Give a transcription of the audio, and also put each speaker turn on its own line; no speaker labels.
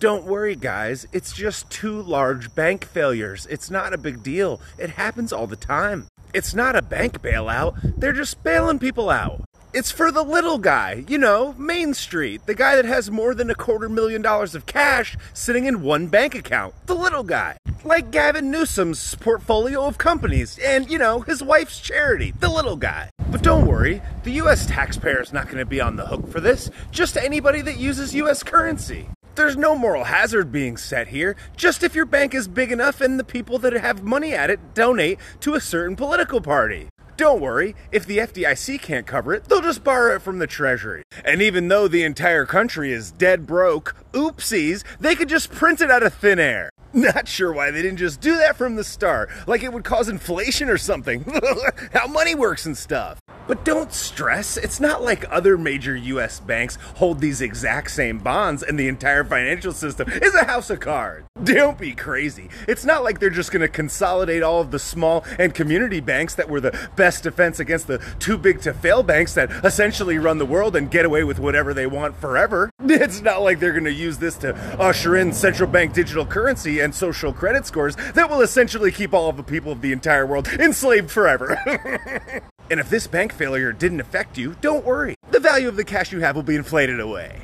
Don't worry, guys. It's just two large bank failures. It's not a big deal. It happens all the time. It's not a bank bailout. They're just bailing people out. It's for the little guy, you know, Main Street, the guy that has more than a quarter million dollars of cash sitting in one bank account. The little guy. Like Gavin Newsom's portfolio of companies and, you know, his wife's charity. The little guy. But don't worry, the US taxpayer is not going to be on the hook for this. Just anybody that uses US currency. There's no moral hazard being set here, just if your bank is big enough and the people that have money at it donate to a certain political party. Don't worry, if the FDIC can't cover it, they'll just borrow it from the Treasury. And even though the entire country is dead broke, oopsies, they could just print it out of thin air. Not sure why they didn't just do that from the start, like it would cause inflation or something. How money works and stuff. But don't stress, it's not like other major US banks hold these exact same bonds and the entire financial system is a house of cards. Don't be crazy. It's not like they're just going to consolidate all of the small and community banks that were the best defense against the too big to fail banks that essentially run the world and get away with whatever they want forever. It's not like they're going to use this to usher in central bank digital currency and social credit scores that will essentially keep all of the people of the entire world enslaved forever. And if this bank failure didn't affect you, don't worry. The value of the cash you have will be inflated away.